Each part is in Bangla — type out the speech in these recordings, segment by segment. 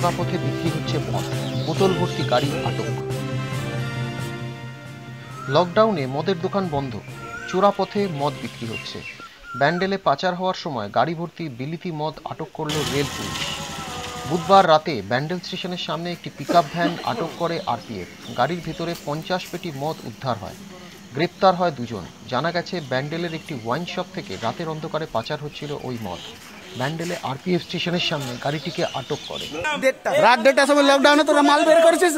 চোরাপথে বিক্রি হচ্ছে মদ বোতল ভর্তি গাড়ি আটক। লকডাউনে মদের দোকান বন্ধ, চোরাপথে মদ বিক্রি হচ্ছে। ব্যান্ডেলে পাচার হওয়ার সময় গাড়ি ভর্তি বিলিতি মদ আটক করল রেল পুলিশ। বুধবার রাতে ব্যান্ডেল স্টেশনের সামনে একটি পিকআপ ভ্যান আটক করে আরপিএফ। গাড়ির ভেতরে পঞ্চাশ পেটি মদ উদ্ধার হয়। গ্রেপ্তার হয় দুজন। জানা গেছে, ব্যান্ডেলের একটি ওয়াইন শপ থেকে রাতের অন্ধকারে পাচার হচ্ছিল ওই মদ। ব্যান্ডেলে আরপিএফ স্টেশনের সামনে গাড়িটিকে আটক করে। রাত দেড়টার সময় লকডাউনে তোরা মাল বের করেছিস?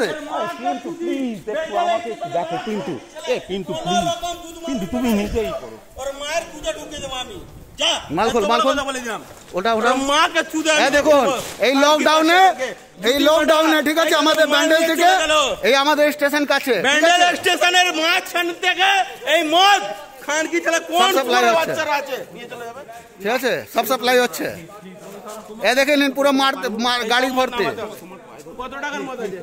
কিন্তু প্লিজ একটু আমাকে দেখো কিন্তু এ কিন্তু প্লিজ কিন্তু তুমি নিজেই করো ওর মায়ের পূজা ঢুকে দেবো আমি যা মাল খোল, মাল খোল। কথা বলে দিলাম ওটা ওটা। মাকে চুদে এই দেখুন এই লকডাউনে এই লকডাউনে ঠিক আছে আমাদের ব্যান্ডেল থেকে এই আমাদের স্টেশন কাছে ব্যান্ডেল স্টেশনের মাঝখান থেকে এই মদ খান কি ছেলে? কোন সব হচ্ছে। বাচ্চারা আছে? নিয়ে চলে যাবে? ঠিক আছে? সব সাপ্লাই হচ্ছে। এ দেখে নিন পুরো মার গাড়ি ভর্তি। কত টাকার মদ আছে?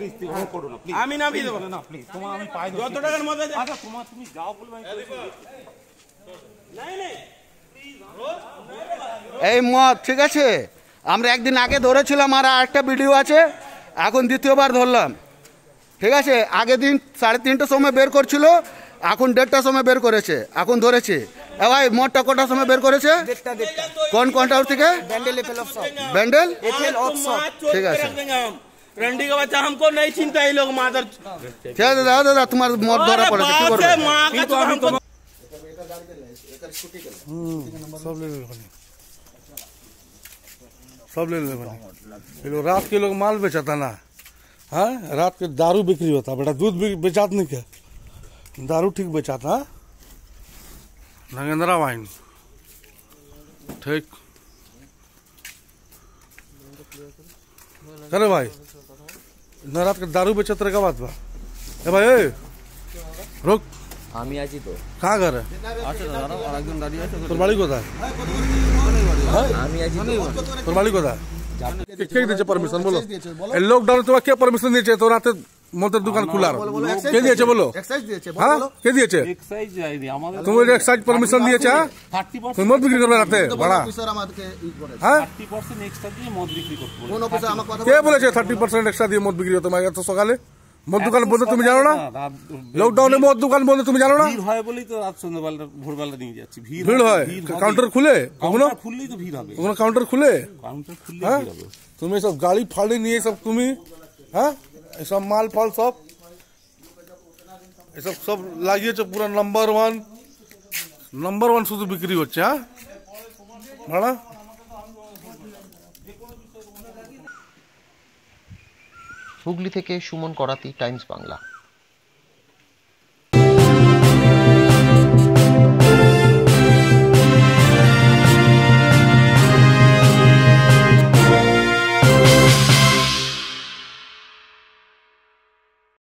করো না প্লিজ দেবো। না প্লিজ তোমার আমি পাই যত টাকার মদ আছে? আচ্ছা তোমার তুমি যাও বলবে আমি নাই নাই। এই মদ ঠিক আছে? আমরা একদিন আগে ধরেছিলাম আর একটা ভিডিও আছে। এখন দ্বিতীয়বার ধরলাম। ঠিক আছে? আগের দিন সাড়ে তিনটের সময় বের করছিল। এখন দেড়টার সময় বের করেছে এখন ধরেছে এ ভাই মদটা কটার সময় বের করেছে কোন কোনটার থেকে ব্যান্ডেল ঠিক আছে। रंडी का बच्चा हमको नहीं चिंता ये लोग मादर ঠিক আছে দাদা দাদা তোমার মদ ধরা अरे পড়েছে কি बाप করবে रे माँ का तो हमको सब ले लो बने सब ले लो बने ये लोग रात के लोग माल बेचाता ना हाँ रात के दारू बिक्री होता बेटा दूध भी बेचात नहीं क्या दारू ठीक बेचाता हाँ नगेंद्रा वाइन ठीक अरे भाई न रात के दारू बेचत रहे का बात बा ए भाई ए रुक আমি আছি তো कहाँ घर है আছে তো দাঁড়াও আরেকজন দাঁড়িয়ে আছে তোর বাড়ি কোথায় আমি আছি তো তোর বাড়ি কোথায় কে কে দিয়েছে পারমিশন বলো এই লকডাউনে তোমার কে পারমিশন দিয়েছে তো রাতে মদের দোকান খোলার। কে দিয়েছে বলো? হ্যাঁ? কে দিয়েছে? এক্সাইজ যায়নি আমাদের তুমি এক্সাইজ পারমিশন দিয়েছে হ্যাঁ? তুমি মদ বিক্রি করবে রাতে ভাড়া হ্যাঁ? থার্টি পার্সেন্ট এক্সট্রা দিয়ে মদ বিক্রি করতে বলে কে বলেছে? থার্টি পার্সেন্ট এক্সট্রা দিয়ে মদ বিক্রি হতো তোমার এত সকালে? মদ দোকান বন্ধ তুমি জানো না? লকডাউনে মদ দোকান বন্ধ তুমি জানো না? ভিড় হয় বলেই তো রাত সন্ধ্যাবেলা ভোরবেলা নিয়ে যাচ্ছি। ভিড় ভিড় হয় কাউন্টার খুলে? কখনো? কাউন্টার খুললেই তো ভিড় হবে। কখনো কাউন্টার খুলে? কাউন্টার খুললেই হ্যাঁ? তুমি সব গাড়ি ফাড়ি নিয়ে সব তুমি হ্যাঁ? এসব মাল, ফল সব? এসব সব লাগিয়েছে, পুরো নাম্বার ওয়ান নাম্বার ওয়ান শুধু বিক্রি হচ্ছে হ্যাঁ? ভাড়া? হুগলি থেকে সুমন করাতি, টাইমস বাংলা।